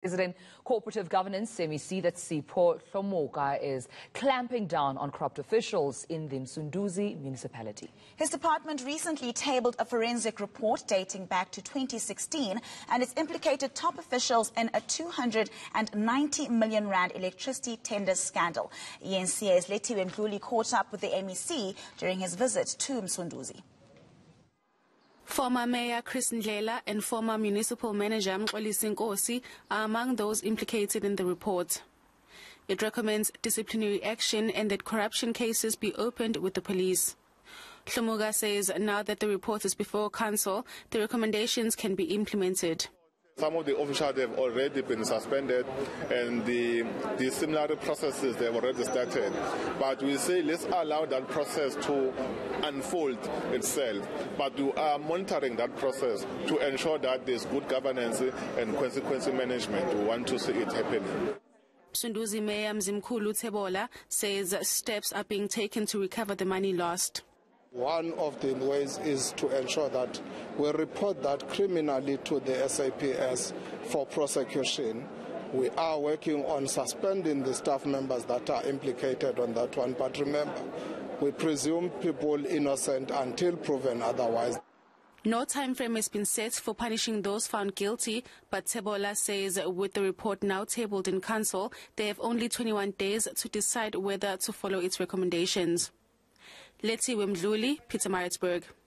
President Cooperative Governance MEC that Sipho Hlomuka is clamping down on corrupt officials in the Msunduzi municipality. His department recently tabled a forensic report dating back to 2016 and it's implicated top officials in a 290 million rand electricity tender scandal. ENCA's Lethiwe Mdluli caught up with the MEC during his visit to Msunduzi. Former Mayor Chris Ndlela and former municipal manager Mxolisi Nkosi are among those implicated in the report. It recommends disciplinary action and that corruption cases be opened with the police. Hlomuka says now that the report is before council, the recommendations can be implemented. Some of the officials have already been suspended and the, the similar processes they have already started. But we say let's allow that process to unfold itself. But we are monitoring that process to ensure that there's good governance and consequence management. We want to see it happening. Msunduzi Mayor Mzimkhulu Thebolla says steps are being taken to recover the money lost. One of the ways is to ensure that we report that criminally to the SAPS for prosecution. We are working on suspending the staff members that are implicated on that one. But remember, we presume people innocent until proven otherwise. No time frame has been set for punishing those found guilty, but Thebolla says with the report now tabled in council, they have only 21 days to decide whether to follow its recommendations. Lethiwe Mdluli, Pietermaritzburg.